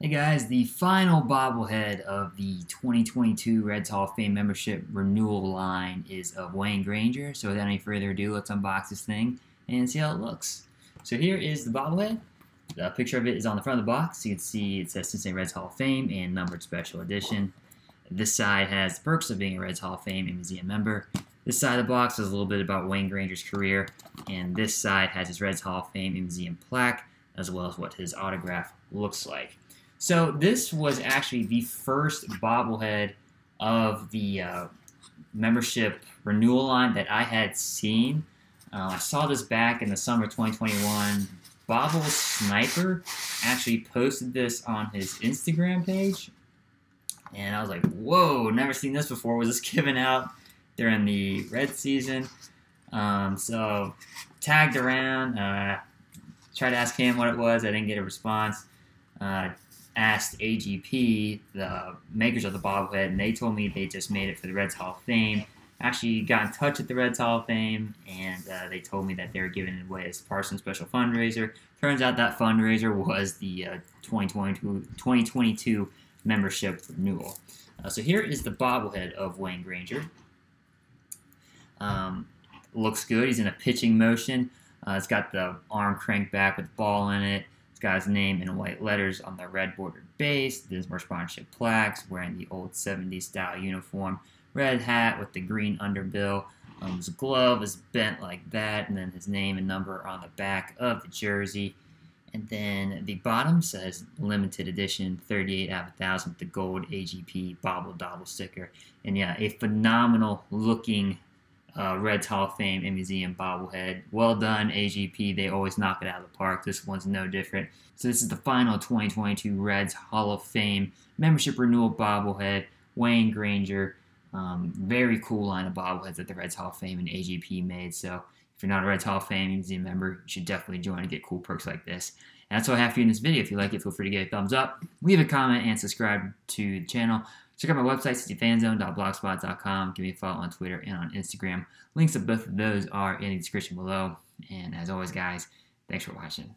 Hey guys, the final bobblehead of the 2022 Reds Hall of Fame membership renewal line is of Wayne Granger. So without any further ado, let's unbox this thing and see how it looks. So here is the bobblehead. The picture of it is on the front of the box. You can see it says Cincinnati Reds Hall of Fame and numbered special edition. This side has the perks of being a Reds Hall of Fame and museum member. This side of the box is a little bit about Wayne Granger's career, and this side has his Reds Hall of Fame and museum plaque, as well as what his autograph looks like. So this was actually the first bobblehead of the uh, membership renewal line that I had seen. Uh, I saw this back in the summer 2021. Bobble Sniper actually posted this on his Instagram page. And I was like, whoa, never seen this before. Was this given out during the red season? Um, so tagged around, uh, tried to ask him what it was. I didn't get a response. Uh, asked AGP, the makers of the bobblehead, and they told me they just made it for the Reds Hall of Fame. Actually, got in touch with the Reds Hall of Fame, and uh, they told me that they were giving it away as part of special fundraiser. Turns out that fundraiser was the uh, 2022, 2022 membership renewal. Uh, so here is the bobblehead of Wayne Granger. Um, looks good. He's in a pitching motion. Uh, it's got the arm cranked back with the ball in it guy's name in white letters on the red bordered base, Disney sponsorship plaques, wearing the old 70s style uniform, red hat with the green underbill. Um, his glove is bent like that, and then his name and number on the back of the jersey. And then the bottom says limited edition 38 out of 1000 with the gold AGP Bobble Dobble sticker. And yeah, a phenomenal looking uh, Reds Hall of Fame and Museum bobblehead. Well done, AGP. They always knock it out of the park. This one's no different. So this is the final 2022 Reds Hall of Fame membership renewal bobblehead. Wayne Granger. Um, very cool line of bobbleheads that the Reds Hall of Fame and AGP made. So if you're not a Reds Hall of Fame Museum member, you should definitely join and get cool perks like this. And that's all I have for you in this video. If you like it, feel free to give it a thumbs up, leave a comment, and subscribe to the channel. Check out my website, cincyfanzone.blogspot.com. Give me a follow on Twitter and on Instagram. Links to both of those are in the description below. And as always, guys, thanks for watching.